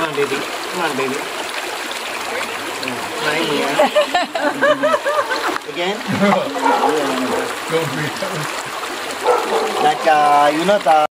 Come on, baby. Come on, baby. Nine here. Mm. Again. Go breathe. Like uh, you know the